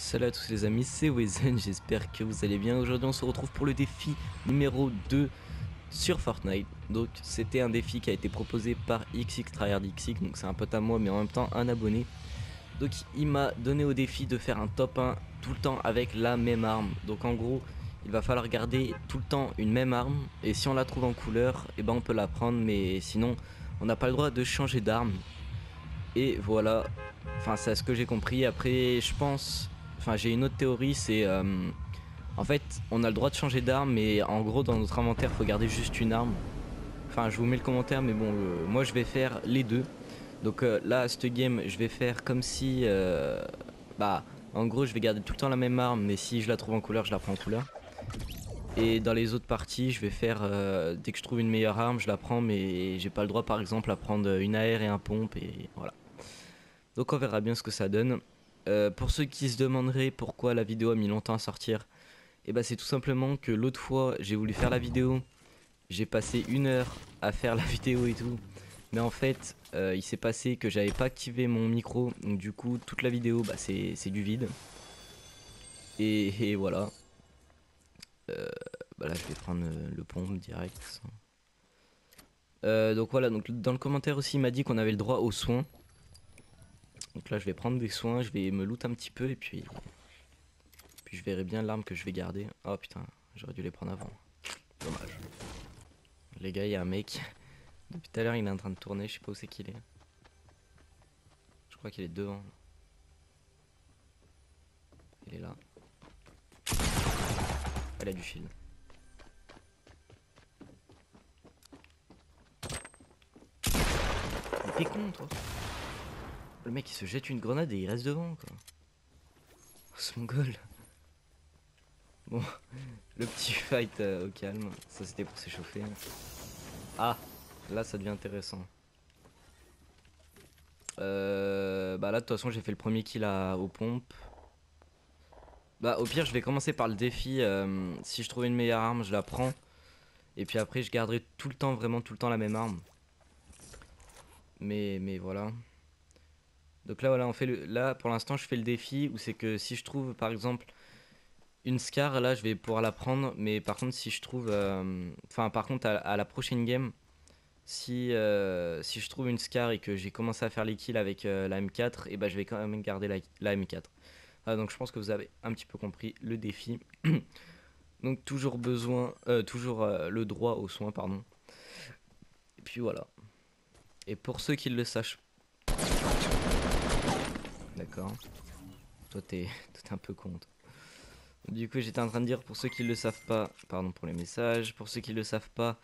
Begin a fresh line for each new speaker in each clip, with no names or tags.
Salut à tous les amis, c'est Wezen, j'espère que vous allez bien. Aujourd'hui on se retrouve pour le défi numéro 2 sur Fortnite. Donc c'était un défi qui a été proposé par XX donc c'est un pote à moi mais en même temps un abonné. Donc il m'a donné au défi de faire un top 1 tout le temps avec la même arme. Donc en gros il va falloir garder tout le temps une même arme et si on la trouve en couleur, eh ben on peut la prendre mais sinon on n'a pas le droit de changer d'arme. Et voilà, enfin c'est ce que j'ai compris. Après je pense Enfin, j'ai une autre théorie, c'est. Euh, en fait, on a le droit de changer d'arme, mais en gros, dans notre inventaire, faut garder juste une arme. Enfin, je vous mets le commentaire, mais bon, euh, moi je vais faire les deux. Donc euh, là, cette game, je vais faire comme si. bah, en gros, je vais garder tout le temps la même arme, mais si je la trouve en couleur, je la prends en couleur. Et dans les autres parties, je vais faire. dès que je trouve une meilleure arme, je la prends, mais j'ai pas le droit, par exemple, à prendre une AR et un pompe, et voilà. Donc on verra bien ce que ça donne. Euh, pour ceux qui se demanderaient pourquoi la vidéo a mis longtemps à sortir, et eh ben c'est tout simplement que l'autre fois j'ai voulu faire la vidéo, j'ai passé une heure à faire la vidéo et tout, mais en fait euh, il s'est passé que j'avais pas activé mon micro, donc du coup toute la vidéo bah, c'est du vide. Et, voilà. Euh, bah là je vais prendre le pompe direct. donc voilà, donc dans le commentaire aussi il m'a dit qu'on avait le droit aux soins. Donc là je vais prendre des soins, je vais me loot un petit peu et puis... Puis je verrai bien l'arme que je vais garder. Oh putain, j'aurais dû les prendre avant. Dommage. Les gars, il y a un mec. Depuis tout à l'heure il est en train de tourner, je sais pas où c'est qu'il est. Je crois qu'il est devant. Il est là. Il a du. Mais t'es con toi le mec il se jette une grenade et il reste devant quoi. Oh. Bon, le petit fight euh, au calme, ça c'était pour s'échauffer. Ah, là ça devient intéressant. Euh, bah là de toute façon j'ai fait le premier kill à, aux pompes. Bah au pire je vais commencer par le défi. Euh, si je trouve une meilleure arme je la prends. Et puis après je garderai tout le temps vraiment tout le temps la même arme. Mais, mais voilà. Donc là, voilà, on fait le, là pour l'instant, je fais le défi où c'est que si je trouve par exemple une Scar, là je vais pouvoir la prendre. Mais par contre, si je trouve. Euh, enfin, par contre, à, la prochaine game, si, euh, si je trouve une Scar et que j'ai commencé à faire les kills avec euh, la M4, et bah je vais quand même garder la, M4. donc je pense que vous avez un petit peu compris le défi. donc toujours besoin. toujours le droit aux soins, pardon. Et puis voilà. Et pour ceux qui le sachent D'accord. Toi, t'es un peu con. Du coup, j'étais en train de dire, pour ceux qui le savent pas, pardon pour les messages, pour ceux qui le savent pas,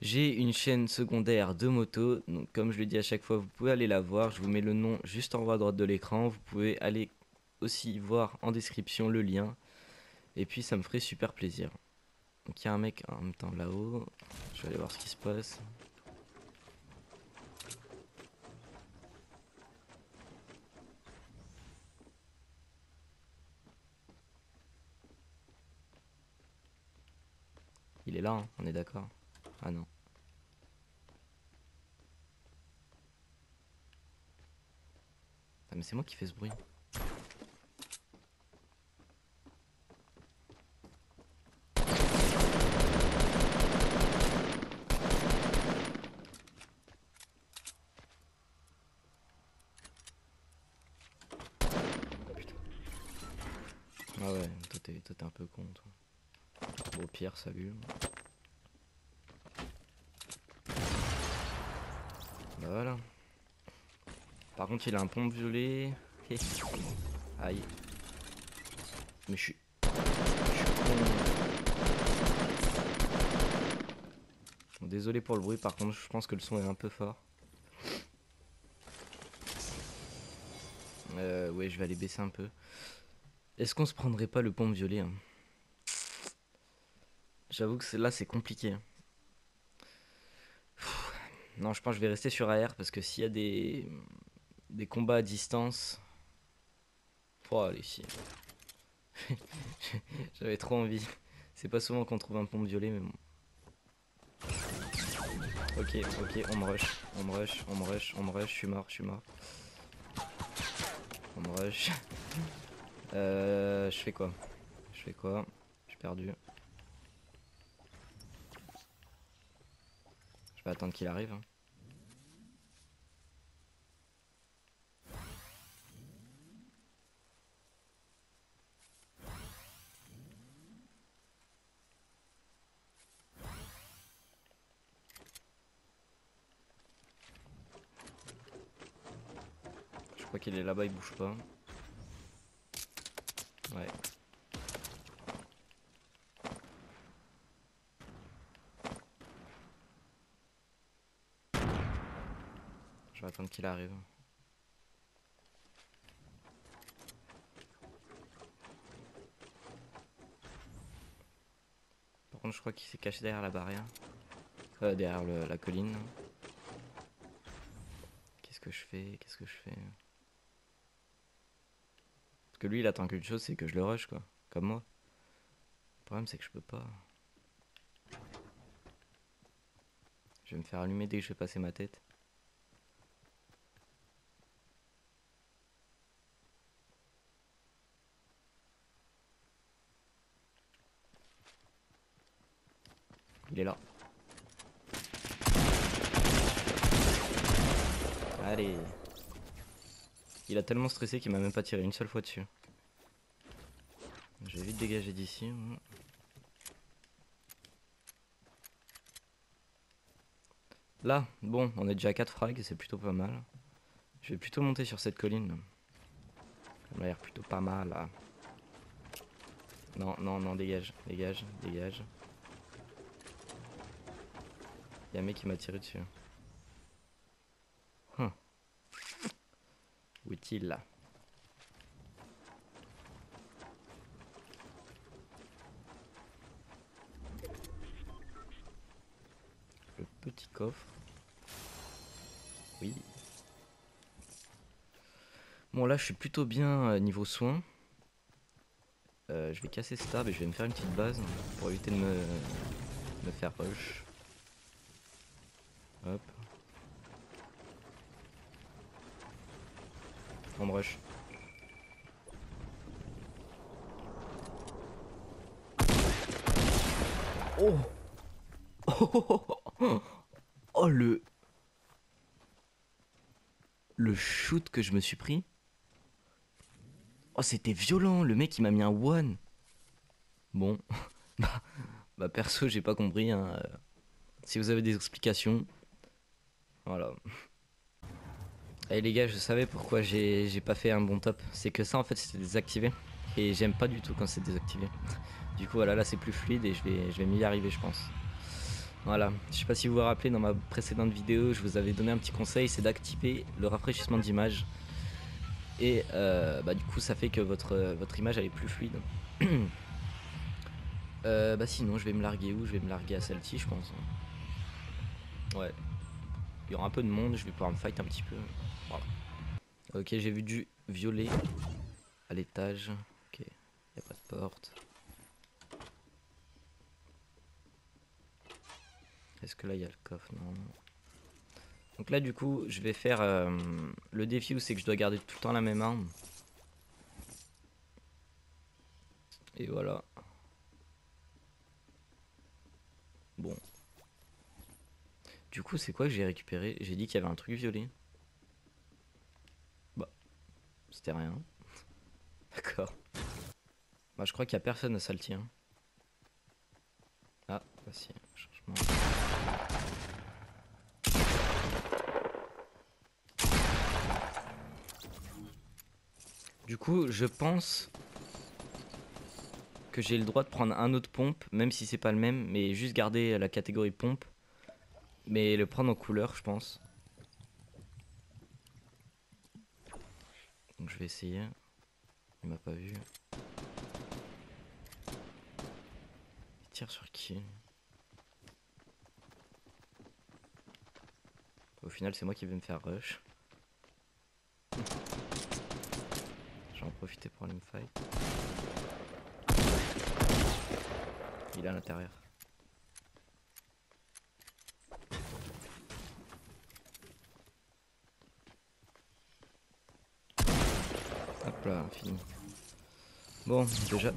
j'ai une chaîne secondaire de moto. Donc, comme je le dis à chaque fois, vous pouvez aller la voir. Je vous mets le nom juste en haut à droite de l'écran. Vous pouvez aller aussi voir en description le lien. Et puis, ça me ferait super plaisir. Donc, il y a un mec en même temps là-haut. Je vais aller voir ce qui se passe. Il est là, hein, on est d'accord. Ah non. Ah mais c'est moi qui fais ce bruit. Ah ouais, toi t'es un peu con toi salut. Bah voilà. Par contre, il a un pompe violet. Aïe. Mais je suis. désolé pour le bruit, par contre, je pense que le son est un peu fort. Euh, ouais, je vais aller baisser un peu. Est-ce qu'on se prendrait pas le pompe violet hein? J'avoue que là, c'est compliqué. Non, je pense que je vais rester sur AR parce que s'il y a des, des combats à distance. Faut aller ici. J'avais trop envie. C'est pas souvent qu'on trouve un pompe violet, mais bon. Ok, ok, on me rush, on me rush, on me rush, on me rush, je suis mort, je suis mort. On me rush. Euh, je fais quoi? Je fais quoi? J'ai perdu. Je vais attendre qu'il arrive. hein. Je crois qu'il est là-bas, il bouge pas. Ouais. Je vais attendre qu'il arrive. Par contre, je crois qu'il s'est caché derrière la barrière. Euh, derrière la colline. Qu'est-ce que je fais? Qu'est-ce que je fais? Parce que lui, il attend qu'une chose, c'est que je le rush, quoi. Comme moi. Le problème, c'est que je peux pas. Je vais me faire allumer dès que je vais passer ma tête. Il est là. Allez. Il a tellement stressé qu'il m'a même pas tiré une seule fois dessus. Je vais vite dégager d'ici. moi. Là, bon, on est déjà à 4 frags, c'est plutôt pas mal. Je vais plutôt monter sur cette colline. Ça m'a l'air plutôt pas mal là. Non, non, non, dégage, dégage, dégage. Il y a un mec qui m'a tiré dessus. Hum. Où est-il là? Le petit coffre. Oui. Bon là je suis plutôt bien euh, niveau soins. Euh, je vais casser ce tab et je vais me faire une petite base pour éviter de me, me faire rush. Hop. On rush. Oh oh, oh le le shoot que je me suis pris. Oh c'était violent, le mec il m'a mis un one. Bon, bah, bah perso j'ai pas compris. hein, euh, Si vous avez des explications, voilà. Et les gars, je savais pourquoi j'ai pas fait un bon top. C'est que ça en fait c'était désactivé. Et j'aime pas du tout quand c'est désactivé. Du coup voilà, là c'est plus fluide et je vais, je vais m'y arriver je pense. Voilà, je sais pas si vous vous rappelez dans ma précédente vidéo, je vous avais donné un petit conseil, c'est d'activer le rafraîchissement d'image. Et euh, bah, du coup ça fait que votre, votre image elle est plus fluide. Euh, bah sinon je vais me larguer où? Je vais me larguer à celle-ci je pense. Ouais. Il y aura un peu de monde, je vais pouvoir me fight un petit peu. Voilà. Ok, j'ai vu du violet à l'étage. Ok, y a pas de porte. Est-ce que là il y a le coffre? Non. Donc là du coup je vais faire euh, le défi où c'est que je dois garder tout le temps la même arme. Et voilà. Bon. Du coup c'est quoi que j'ai récupéré? J'ai dit qu'il y avait un truc violet. Bah. C'était rien. D'accord. Bah je crois qu'il y a personne à Salty. Hein. Ah, voici. Changement. Du coup, je pense que j'ai le droit de prendre un autre pompe, même si c'est pas le même, mais juste garder la catégorie pompe, mais le prendre en couleur, je pense. Donc je vais essayer. Il m'a pas vu. Il tire sur qui? Au final, c'est moi qui vais me faire rush. Je vais en profiter pour aller me fight. Il est à l'intérieur. Hop là, Bon, déjà.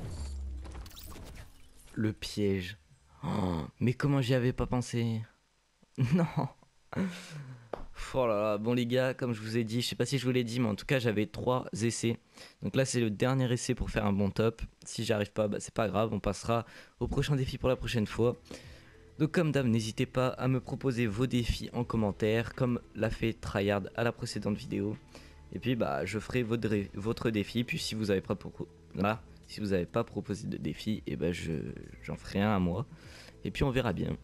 Le piège. Oh, mais comment j'y avais pas pensé? Non Oh là là, bon les gars, comme je vous ai dit, je sais pas si je vous l'ai dit, mais en tout cas j'avais trois essais. Donc là c'est le dernier essai pour faire un bon top. Si j'arrive pas, bah, c'est pas grave, on passera au prochain défi pour la prochaine fois. Donc comme d'hab, n'hésitez pas à me proposer vos défis en commentaire, comme l'a fait Tryhard à la précédente vidéo. Et puis bah je ferai votre, défi, puis si vous avez pas, là, si vous avez pas proposé de défi, et eh ben je j'en ferai un à moi. Et puis on verra bien.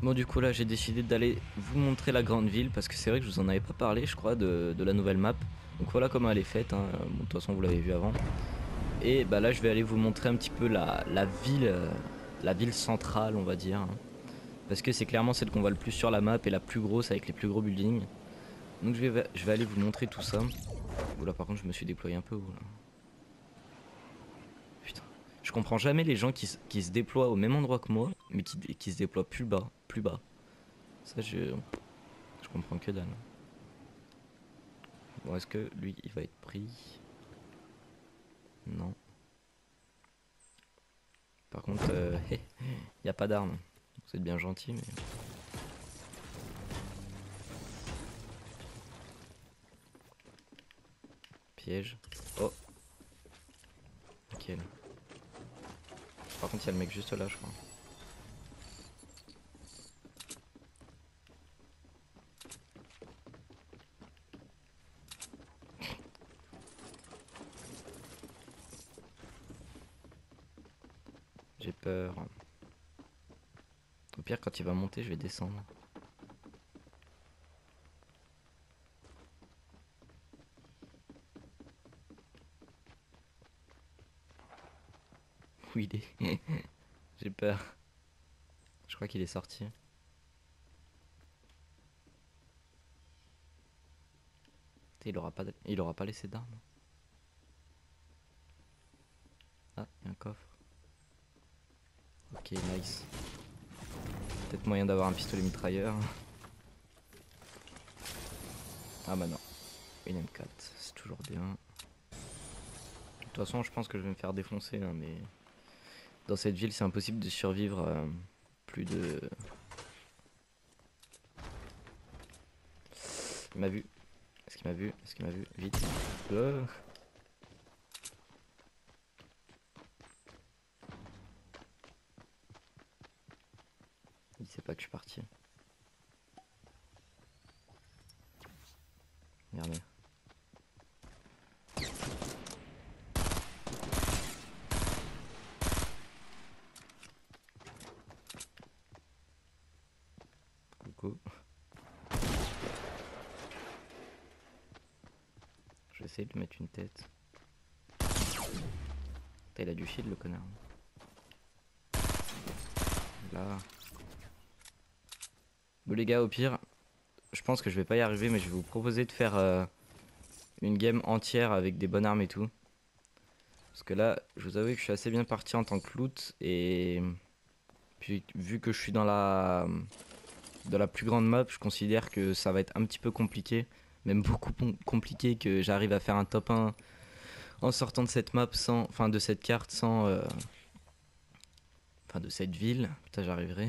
Bon du coup là j'ai décidé d'aller vous montrer la grande ville parce que c'est vrai que je vous en avais pas parlé je crois de, la nouvelle map. Donc voilà comment elle est faite, hein. de toute façon vous l'avez vu avant. Et bah là je vais aller vous montrer un petit peu la, ville, euh, la ville centrale on va dire. Hein. Parce que c'est clairement celle qu'on voit le plus sur la map et la plus grosse avec les plus gros buildings. Donc je vais, je vais aller vous montrer tout ça. Oula par contre je me suis déployé un peu haut là. Je comprends jamais les gens qui, se déploient au même endroit que moi, mais qui, se déploient plus bas, plus bas. Ça, je, je comprends que dalle. Bon, est-ce que lui, il va être pris? Non. Par contre, il euh, n'y a pas d'armes. Vous êtes bien gentil, mais... Oh. Ok. Par contre, il y a le mec juste là, je crois. J'ai peur. Au pire, quand il va monter, je vais descendre. Il est. J'ai peur. Je crois qu'il est sorti. Il aura pas, il aura pas laissé d'armes. Ah, il y a un coffre. Ok, nice. Peut-être moyen d'avoir un pistolet mitrailleur. Ah bah non. Une M4, c'est toujours bien. De toute façon, je pense que je vais me faire défoncer, hein, mais dans cette ville, c'est impossible de survivre euh, plus de... Il m'a vu. Est-ce qu'il m'a vu? Est-ce qu'il m'a vu? Vite. Il sait pas que je suis parti. Merde. Mettre une tête. il a du shield le connard. Là. Bon les gars, au pire, je pense que je vais pas y arriver, mais je vais vous proposer de faire euh, une game entière avec des bonnes armes et tout. Parce que là, je vous avoue que je suis assez bien parti en tant que loot et puis vu que je suis dans la de la plus grande map, je considère que ça va être un petit peu compliqué, même beaucoup compliqué que j'arrive à faire un top 1 en sortant de cette map sans, enfin de cette carte sans, euh, enfin de cette ville, putain j'arriverai,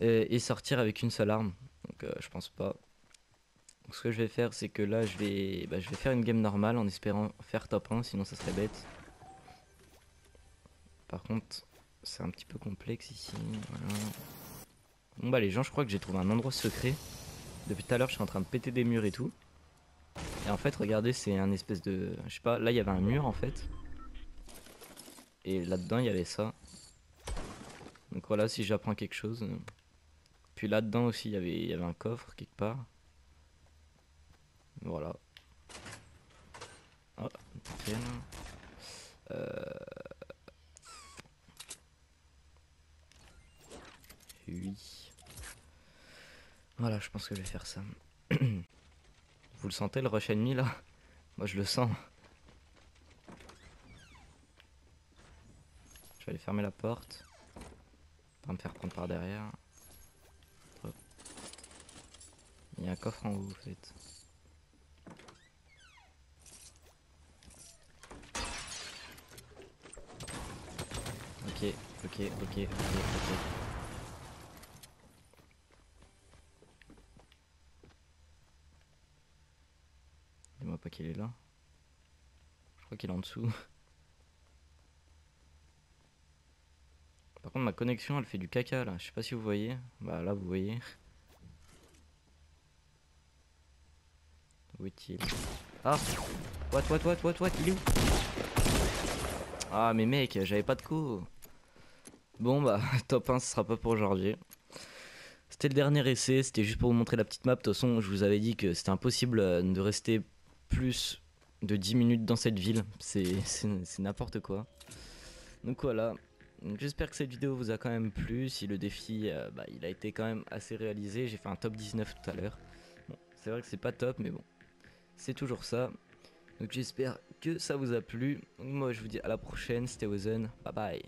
et, sortir avec une seule arme, donc euh, je pense pas. Donc, ce que je vais faire, c'est que là je vais, bah, je vais faire une game normale en espérant faire top 1, sinon ça serait bête. Par contre, c'est un petit peu complexe ici. Bon bah les gens je crois que j'ai trouvé un endroit secret. Depuis tout à l'heure je suis en train de péter des murs et tout. Et en fait regardez c'est un espèce de... Je sais pas, là il y avait un mur en fait. Et là-dedans il y avait ça. Donc voilà si j'apprends quelque chose. Puis là-dedans aussi il y, avait, un coffre quelque part. Voilà. Oh, euh... Oui. Voilà, je pense que je vais faire ça. Vous le sentez le rush ennemi là? Moi je le sens. Je vais aller fermer la porte. Pas me faire prendre par derrière. Il y a un coffre en haut en fait. Ok, ok, ok, ok, ok. Qu'il est là. Je crois qu'il est en dessous. Par contre ma connexion elle fait du caca là, je sais pas si vous voyez. Bah là vous voyez. Où est-il? Ah What what what what what Il est où? Ah mais mec, j'avais pas de coup. Bon bah top 1 ce sera pas pour aujourd'hui. C'était le dernier essai, c'était juste pour vous montrer la petite map. De toute façon, je vous avais dit que c'était impossible euh, de rester plus de 10 minutes dans cette ville. C'est n'importe quoi. Donc voilà. J'espère que cette vidéo vous a quand même plu. Si le défi, euh, bah, il a été quand même assez réalisé. J'ai fait un top 19 tout à l'heure. Bon, c'est vrai que c'est pas top, mais bon. C'est toujours ça. Donc j'espère que ça vous a plu. moi je vous dis à la prochaine. C'était Ozen. Bye bye.